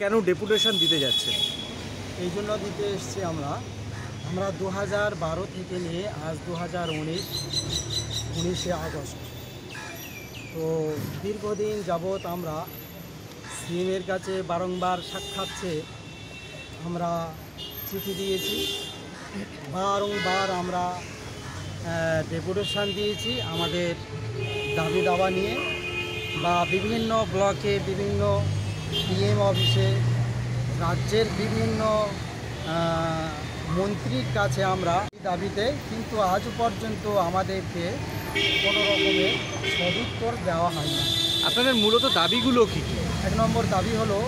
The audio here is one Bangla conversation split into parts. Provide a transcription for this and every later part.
কেন ডেপুটেশন দিতে যাচ্ছে? এই জন্য দিতে এসছি আমরা। আমরা দু হাজার বারো থেকে নিয়ে আজ দু হাজার উনিশ, উনিশে আগস্ট। তো দীর্ঘদিন যাবৎ আমরা সিএমের কাছে বারংবার সাক্ষাৎ আমরা চিঠি দিয়েছি। বারংবার আমরা ডেপুটেশন দিয়েছি আমাদের দাবি দাবা নিয়ে বা বিভিন্ন ব্লকে বিভিন্ন পিএম অফিসে রাজ্যের বিভিন্ন মন্ত্রীর কাছে আমরা দাবিতে কিন্তু আজ পর্যন্ত আমাদেরকে কোনো রকমের সদুত্তর দেওয়া হয় না। আপনাদের মূলত দাবিগুলো কি কি? এক নম্বর দাবি হলো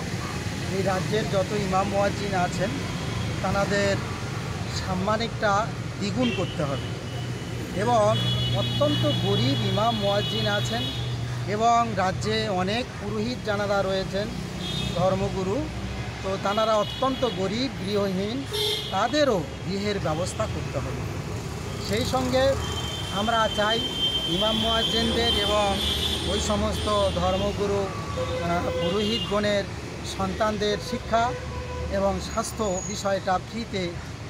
এই রাজ্যের যত ইমাম মোয়াজ্জিন আছেন তাদের সাম্মানিকটা দ্বিগুণ করতে হবে। এবং অত্যন্ত গরিব ইমাম মোয়াজ্জিন আছেন এবং রাজ্যে অনেক পুরোহিত জানারা রয়েছেন। ধর্মগুরু। তো তানারা অত্যন্ত গরিব গৃহহীন তাদেরও গৃহের ব্যবস্থা করতে হবে। সেই সঙ্গে আমরা চাই ইমাম মোয়াজ্জেনদের এবং ওই সমস্ত ধর্মগুরু আহ, পুরোহিতগণের সন্তানদের শিক্ষা এবং স্বাস্থ্য বিষয়টা ফ্রিতে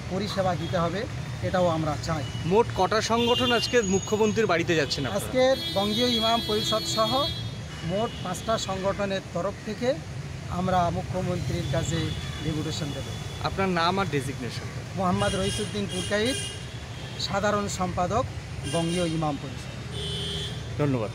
পরিষেবা দিতে হবে এটাও আমরা চাই। মোট কটা সংগঠন আজকে মুখ্যমন্ত্রীর বাড়িতে যাচ্ছেন আপনারা? আজকের বঙ্গীয় ইমাম পরিষদ সহ মোট পাঁচটা সংগঠনের তরফ থেকে আমরা মুখ্যমন্ত্রীর কাছে ডেপুটেশন দেব। আপনার নাম আর ডেজিগনেশন মোহাম্মদ রহিসুদ্দিন পুরকাইদ সাধারণ সম্পাদক বঙ্গীয় ইমাম পরিষদ। ধন্যবাদ।